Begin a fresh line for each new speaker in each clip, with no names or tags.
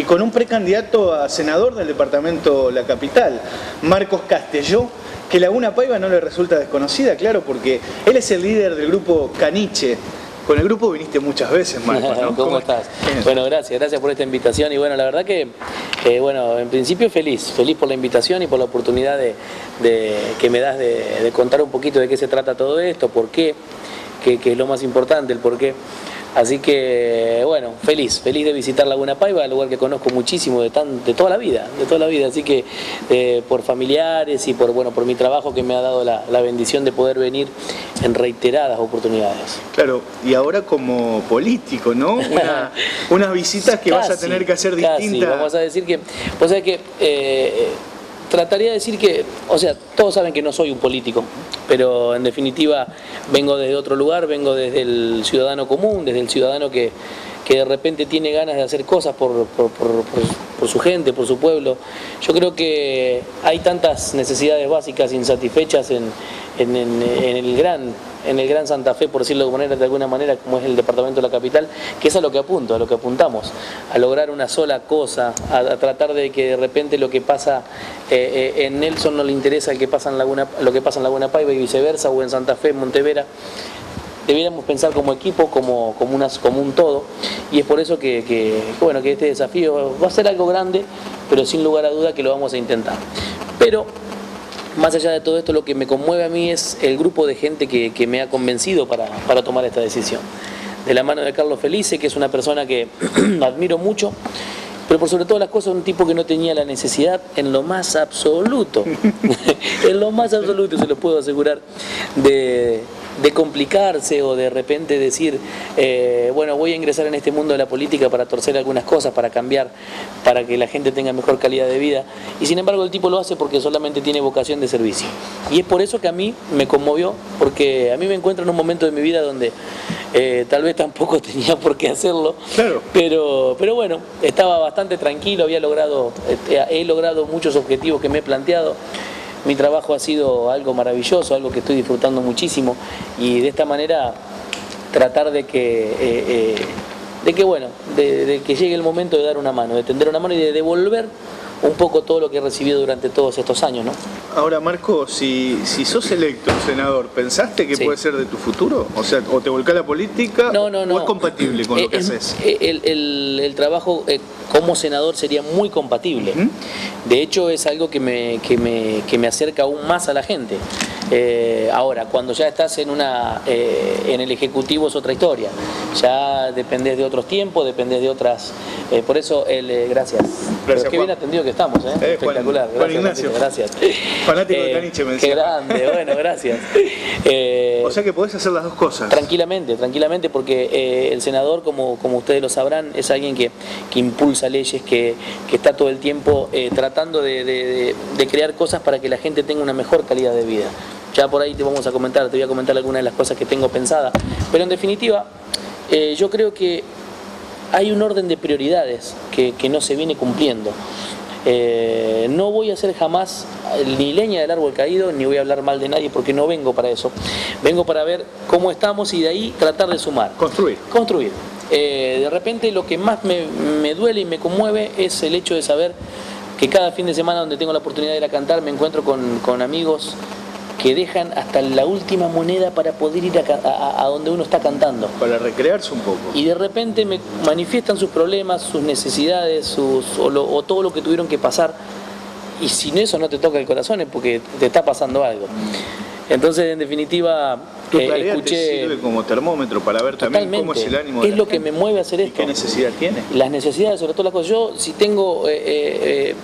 y con un precandidato a senador del departamento La Capital, Marcos Castelló, que Laguna Paiva no le resulta desconocida, claro, porque él es el líder del grupo Caniche. Con el grupo viniste muchas veces, Marcos, ¿no?
¿Cómo, estás? Bueno, gracias, gracias por esta invitación y bueno, la verdad que, bueno, en principio feliz, feliz por la invitación y por la oportunidad de, que me das de, contar un poquito de qué se trata todo esto, por qué, que, que es lo más importante, el por qué. Así que, bueno, feliz, feliz de visitar Laguna Paiva, lugar que conozco muchísimo de, tan, de toda la vida, de toda la vida. Así que eh, por familiares y por, bueno, por mi trabajo que me ha dado la, bendición de poder venir en reiteradas oportunidades.
Claro, y ahora como político, ¿no? unas visitas que vas a tener que hacer distintas.
Vamos a decir que, vos sabés que... Eh, trataría de decir que, o sea, todos saben que no soy un político, pero en definitiva vengo desde otro lugar, vengo desde el ciudadano común, desde el ciudadano que, de repente tiene ganas de hacer cosas por, por, su gente, por su pueblo. Yo creo que hay tantas necesidades básicas insatisfechas en, en, en el gran en el Gran Santa Fe, por decirlo de alguna manera, como es el departamento de la capital, que es a lo que apunto, a lo que apuntamos, a lograr una sola cosa, a, tratar de que de repente lo que pasa eh, eh, en Nelson no le interesa el que pasa en Laguna, lo que pasa en Laguna Paiva y viceversa, o en Santa Fe, en Montevera debiéramos pensar como equipo, como, como, como un todo, y es por eso que, bueno, que este desafío va a ser algo grande, pero sin lugar a duda que lo vamos a intentar. Pero más allá de todo esto, lo que me conmueve a mí es el grupo de gente que, me ha convencido para, tomar esta decisión. De la mano de Carlos Felice, que es una persona que admiro mucho, pero por sobre todas las cosas un tipo que no tenía la necesidad en lo más absoluto, en lo más absoluto se lo puedo asegurar, de, de complicarse o de repente decir, eh, bueno, voy a ingresar en este mundo de la política para torcer algunas cosas, para cambiar, para que la gente tenga mejor calidad de vida. Y sin embargo el tipo lo hace porque solamente tiene vocación de servicio. Y es por eso que a mí me conmovió, porque a mí me encuentro en un momento de mi vida donde eh, tal vez tampoco tenía por qué hacerlo, pero, pero bueno, estaba bastante tranquilo, había logrado, eh, he logrado muchos objetivos que me he planteado. Mi trabajo ha sido algo maravilloso, algo que estoy disfrutando muchísimo y de esta manera tratar de que, eh, eh, de que bueno, de, que llegue el momento de dar una mano, de tender una mano y de devolver un poco todo lo que he recibido durante todos estos años, ¿no?
Ahora, Marco, si, si sos electo senador, ¿pensaste que puede ser de tu futuro? O sea, ¿o te volcás la política
no, no, no.
o es compatible con lo que haces?
El, el, trabajo eh, como senador sería muy compatible. De hecho, es algo que me, que, me, que me acerca aún más a la gente. Eh, ahora, cuando ya estás en, una, eh, en el Ejecutivo es otra historia. Ya dependés de otros tiempos, dependés de otras... Eh, por eso, el, gracias. gracias qué bien atendido que estamos, espectacular. gracias, gracias.
Fanático de Caniche, me.
Qué grande, bueno, gracias.
o sea que podés hacer las dos cosas.
Tranquilamente, tranquilamente, porque el senador, como, como ustedes lo sabrán, es alguien que, que impulsa leyes, que, que, está todo el tiempo tratando de, de, de crear cosas para que la gente tenga una mejor calidad de vida. Ya por ahí te vamos a comentar, te voy a comentar algunas de las cosas que tengo pensadas. Pero en definitiva, eh, yo creo que hay un orden de prioridades que, no se viene cumpliendo. Eh, no voy a hacer jamás ni leña del árbol caído, ni voy a hablar mal de nadie porque no vengo para eso. Vengo para ver cómo estamos y de ahí tratar de sumar.
Construir.
Construir. Eh, de repente lo que más me, duele y me conmueve es el hecho de saber que cada fin de semana donde tengo la oportunidad de ir a cantar me encuentro con, con amigos que dejan hasta la última moneda para poder ir a, donde uno está cantando.
Para recrearse un poco.
Y de repente me manifiestan sus problemas, sus necesidades, sus, o, todo lo que tuvieron que pasar. Y sin eso no te toca el corazón es porque te está pasando algo. Entonces, en definitiva,
eh, escuché... sirve como termómetro para ver también cómo es el ánimo
Es lo que me mueve a hacer esto.
¿Qué necesidad tiene?
Las necesidades, sobre todo las cosas. Yo, si tengo... Eh, eh,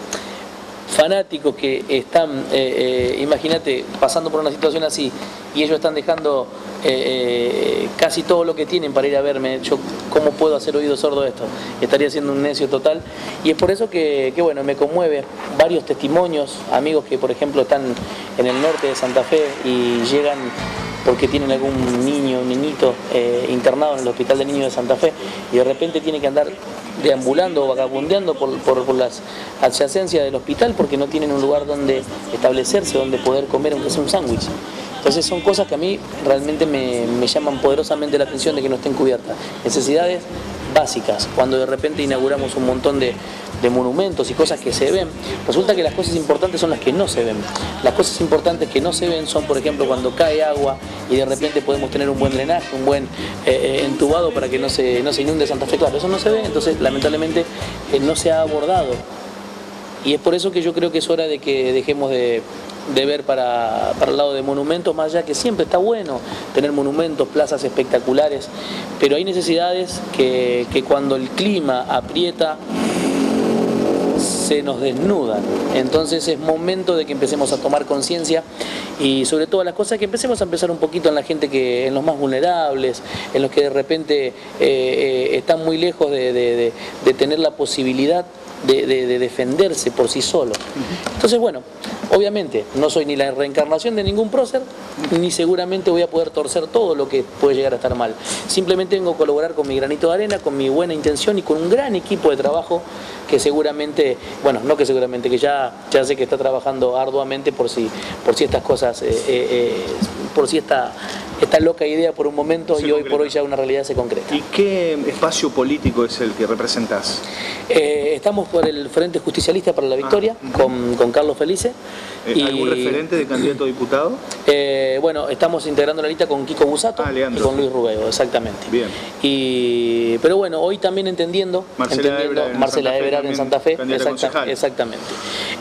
fanáticos que están, eh, eh, imagínate, pasando por una situación así y ellos están dejando eh, casi todo lo que tienen para ir a verme, yo cómo puedo hacer oído sordo esto, estaría siendo un necio total. Y es por eso que, bueno, me conmueve varios testimonios, amigos que por ejemplo están en el norte de Santa Fe y llegan porque tienen algún niño, un niñito internado en el Hospital de Niños de Santa Fe y de repente tiene que andar deambulando o vagabundeando por, por, las adyacencias del hospital porque no tienen un lugar donde establecerse, donde poder comer aunque sea un sándwich. Entonces son cosas que a mí realmente me, me, llaman poderosamente la atención de que no estén cubiertas. Necesidades básicas, cuando de repente inauguramos un montón de, de monumentos y cosas que se ven, resulta que las cosas importantes son las que no se ven. Las cosas importantes que no se ven son, por ejemplo, cuando cae agua y de repente podemos tener un buen drenaje, un buen eh, eh, entubado para que no se, no se inunde Santa Fe. Claro, eso no se ve, entonces lamentablemente eh, no se ha abordado. Y es por eso que yo creo que es hora de que dejemos de, ver para, el lado de monumentos, más allá que siempre está bueno tener monumentos, plazas espectaculares, pero hay necesidades que, que cuando el clima aprieta se nos desnudan. Entonces es momento de que empecemos a tomar conciencia y sobre todo las cosas que empecemos a empezar un poquito en la gente que, en los más vulnerables, en los que de repente eh, eh, están muy lejos de tener la posibilidad de, defenderse por sí solo. Entonces, bueno, obviamente no soy ni la reencarnación de ningún prócer, ni seguramente voy a poder torcer todo lo que puede llegar a estar mal. Simplemente vengo a colaborar con mi granito de arena, con mi buena intención y con un gran equipo de trabajo que seguramente, bueno, no que seguramente, que ya, ya sé que está trabajando arduamente por si, por si estas cosas, eh, eh, eh, por si esta, esta loca idea por un momento y hoy por hoy ya una realidad se concreta.
¿Y qué espacio político es el que representás?
estamos por el Frente Justicialista para la Victoria, ah, con, con, Carlos Felice.
¿Algún referente de candidato a diputado?
bueno, estamos integrando la lista con Kiko Busato
ah,
y con Luis Rubeo, exactamente.
Bien.
Y, pero bueno, hoy también entendiendo,
Marcela
entendiendo, Marcela en Santa Fe. exactamente.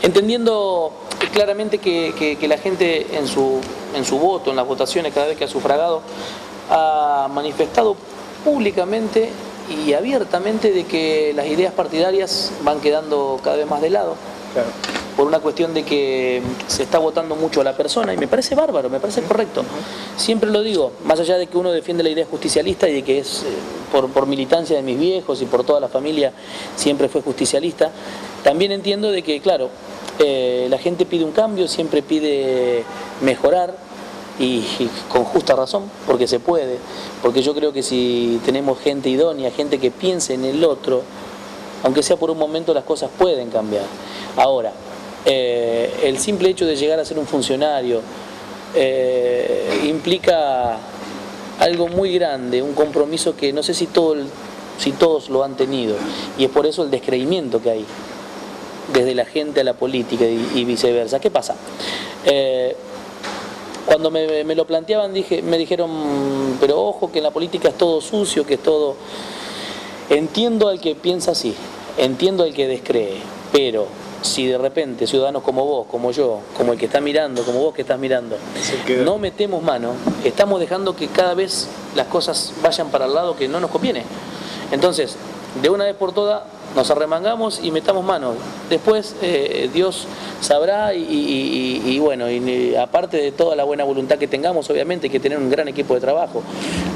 Entendiendo claramente que, la gente en su, en su voto, en las votaciones, cada vez que ha sufragado, ha manifestado públicamente y abiertamente de que las ideas partidarias van quedando cada vez más de lado. Por una cuestión de que se está votando mucho a la persona y me parece bárbaro, me parece correcto. Siempre lo digo, más allá de que uno defiende la idea justicialista y de que es eh, por, militancia de mis viejos y por toda la familia siempre fue justicialista, también entiendo de que, claro, eh, la gente pide un cambio, siempre pide mejorar y, con justa razón, porque se puede, porque yo creo que si tenemos gente idónea, gente que piense en el otro, aunque sea por un momento las cosas pueden cambiar. Ahora, eh, el simple hecho de llegar a ser un funcionario eh, implica algo muy grande, un compromiso que no sé si, si todos lo han tenido, y es por eso el descreimiento que hay desde la gente a la política y, viceversa. ¿Qué pasa? Eh, cuando me, lo planteaban dije, me dijeron, pero ojo que en la política es todo sucio, que es todo... Entiendo al que piensa así, entiendo al que descree, pero si de repente ciudadanos como vos, como yo, como el que está mirando, como vos que estás mirando, no metemos mano, estamos dejando que cada vez las cosas vayan para el lado que no nos conviene. Entonces, de una vez por todas, nos arremangamos y metamos mano. Después eh, Dios sabrá y, bueno, y, aparte de toda la buena voluntad que tengamos, obviamente hay que tener un gran equipo de trabajo.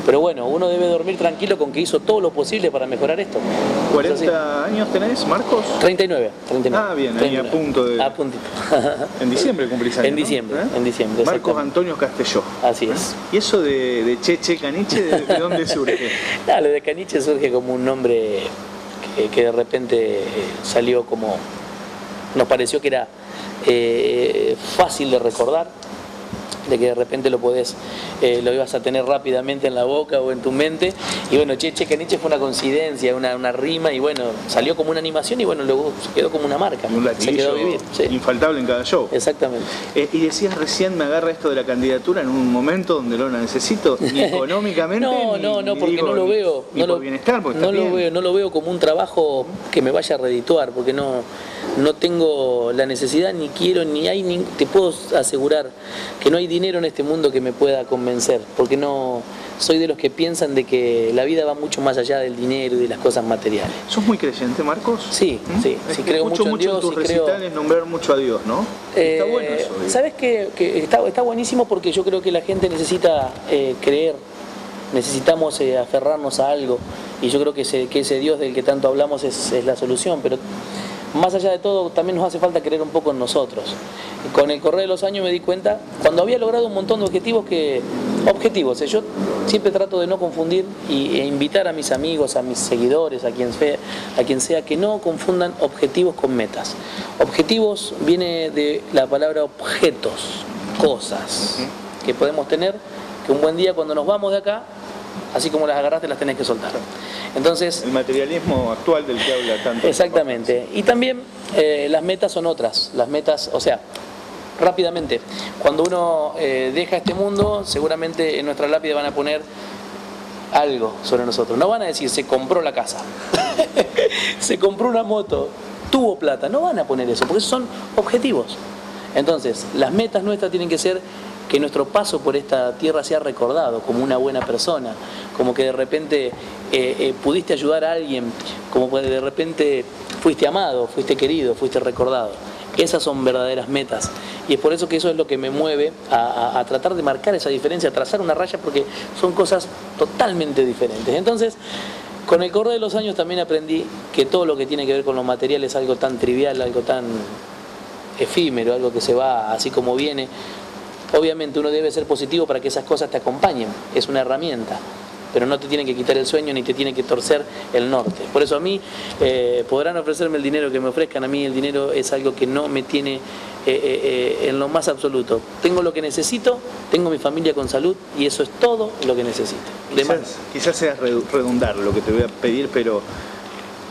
Pero bueno, uno debe dormir tranquilo con que hizo todo lo posible para mejorar esto.
¿40 años tenés, Marcos?
39.
Ah, bien, ahí a punto de...
A puntito.
en diciembre cumplís años,
En diciembre, ¿Eh? en diciembre.
Marcos Antonio Castelló.
Así es.
¿Y eso de, Cheche Caniche, de, dónde surge?
lo de Caniche surge como un nombre que, de repente eh, salió como, nos pareció que era eh, fácil de recordar de que de repente lo podés, eh, lo ibas a tener rápidamente en la boca o en tu mente. Y bueno, Che Che Caniche fue una coincidencia, una, una, rima, y bueno, salió como una animación y bueno, luego quedó como una marca.
se quedó vivir. Infaltable en cada show.
Exactamente.
Eh, y decías recién me agarra esto de la candidatura en un momento donde no la necesito, ni económicamente.
no, no, no, porque no lo veo. no lo,
bienestar,
no lo veo, no lo veo como un trabajo que me vaya a redituar, porque no, no tengo la necesidad, ni quiero, ni hay, ni, te puedo asegurar que no hay dinero en este mundo que me pueda convencer, porque no soy de los que piensan de que la vida va mucho más allá del dinero y de las cosas materiales.
¿Sos muy creyente, Marcos?
Sí, ¿Mm? sí, sí creo mucho, en Dios.
En tus recitales nombrar mucho a Dios, ¿no?
Eh, está bueno eso. ¿Sabes qué? Que está, está, buenísimo porque yo creo que la gente necesita eh, creer, necesitamos eh, aferrarnos a algo, y yo creo que ese, que ese Dios del que tanto hablamos es, es la solución, pero más allá de todo, también nos hace falta creer un poco en nosotros. Con el correr de los años me di cuenta, cuando había logrado un montón de objetivos que, objetivos, ¿eh? yo siempre trato de no confundir y, e invitar a mis amigos, a mis seguidores, a quien, sea, a quien sea, que no confundan objetivos con metas. Objetivos viene de la palabra objetos, cosas que podemos tener, que un buen día cuando nos vamos de acá así como las agarraste las tenés que soltar. Entonces,
el materialismo actual del que habla tanto.
Exactamente. Y también eh, las metas son otras. Las metas, o sea, rápidamente, cuando uno eh, deja este mundo, seguramente en nuestra lápida van a poner algo sobre nosotros. No van a decir se compró la casa, se compró una moto, tuvo plata. No van a poner eso, porque son objetivos. Entonces, las metas nuestras tienen que ser que nuestro paso por esta tierra sea recordado como una buena persona, como que de repente eh, eh, pudiste ayudar a alguien, como que de repente fuiste amado, fuiste querido, fuiste recordado. Esas son verdaderas metas. Y es por eso que eso es lo que me mueve a, tratar de marcar esa diferencia, a trazar una raya, porque son cosas totalmente diferentes. Entonces, con el correr de los años también aprendí que todo lo que tiene que ver con los materiales es algo tan trivial, algo tan efímero, algo que se va así como viene. Obviamente uno debe ser positivo para que esas cosas te acompañen, es una herramienta pero no te tienen que quitar el sueño ni te tiene que torcer el norte. Por eso a mí eh, podrán ofrecerme el dinero que me ofrezcan, a mí el dinero es algo que no me tiene eh, eh, en lo más absoluto. Tengo lo que necesito, tengo mi familia con salud y eso es todo lo que necesito.
Quizás, quizás sea redundar lo que te voy a pedir, pero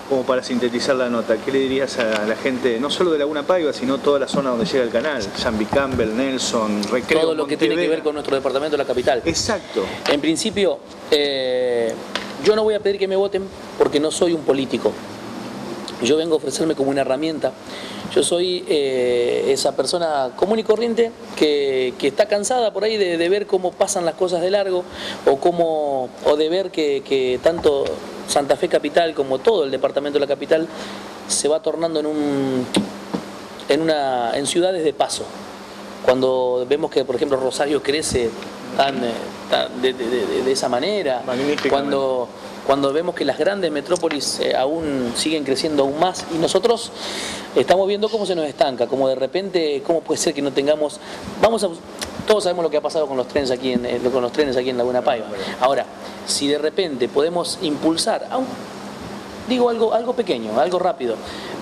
como para sintetizar la nota, ¿qué le dirías a la gente, no solo de Laguna Paiva, sino toda la zona donde llega el canal? Zambi Campbell, Nelson, Recreo,
Todo lo que tiene que ver con nuestro departamento de la capital.
Exacto.
En principio, eh, yo no voy a pedir que me voten porque no soy un político. Yo vengo a ofrecerme como una herramienta. Yo soy eh, esa persona común y corriente que, está cansada por ahí de, ver cómo pasan las cosas de largo o, cómo, o de ver que, que tanto Santa Fe Capital, como todo el departamento de la capital, se va tornando en, un, en, una, en ciudades de paso. Cuando vemos que, por ejemplo, Rosario crece tan, eh, de, esa manera, cuando, cuando vemos que las grandes metrópolis eh, aún siguen creciendo aún más y nosotros estamos viendo cómo se nos estanca, como de repente, cómo puede ser que no tengamos, vamos a, todos sabemos lo que ha pasado con los trenes aquí en, eh, con los trenes aquí en Laguna Paiva. Ahora, si de repente podemos impulsar, digo algo, algo pequeño, algo rápido,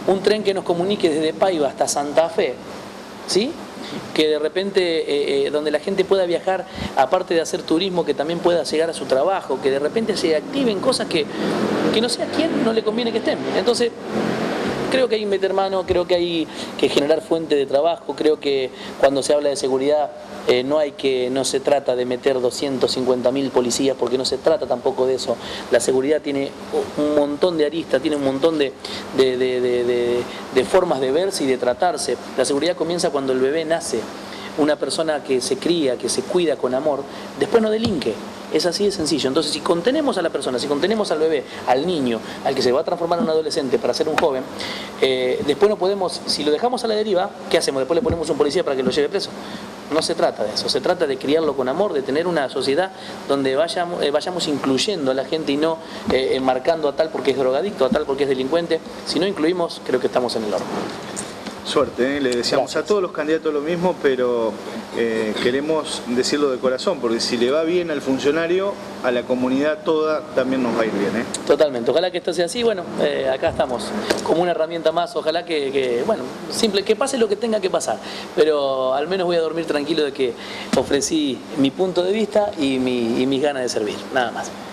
un tren que nos comunique desde Paiva hasta Santa Fe, ¿sí? que de repente eh, eh, donde la gente pueda viajar, aparte de hacer turismo, que también pueda llegar a su trabajo, que de repente se activen cosas que, que no sé a quién no le conviene que estén. Entonces, creo que hay que meter mano, creo que hay que generar fuente de trabajo, creo que cuando se habla de seguridad eh, no hay que, no se trata de meter 250 mil policías porque no se trata tampoco de eso. La seguridad tiene un montón de aristas, tiene un montón de, de formas de verse y de tratarse. La seguridad comienza cuando el bebé nace una persona que se cría, que se cuida con amor, después no delinque. Es así de sencillo. Entonces, si contenemos a la persona, si contenemos al bebé, al niño, al que se va a transformar en un adolescente para ser un joven, eh, después no podemos, si lo dejamos a la deriva, ¿qué hacemos? Después le ponemos un policía para que lo lleve preso. No se trata de eso, se trata de criarlo con amor, de tener una sociedad donde vayamos, eh, vayamos incluyendo a la gente y no eh, marcando a tal porque es drogadicto, a tal porque es delincuente. Si no incluimos, creo que estamos en el orden.
Suerte, ¿eh? le decíamos a todos los candidatos lo mismo, pero eh, queremos decirlo de corazón, porque si le va bien al funcionario, a la comunidad toda también nos va a ir bien. ¿eh?
Totalmente, ojalá que esto sea así, bueno, acá estamos, como una herramienta más, ojalá que, bueno, simple, que pase lo que tenga que pasar, pero al menos voy a dormir tranquilo de que ofrecí mi punto de vista y mis ganas de servir, nada más.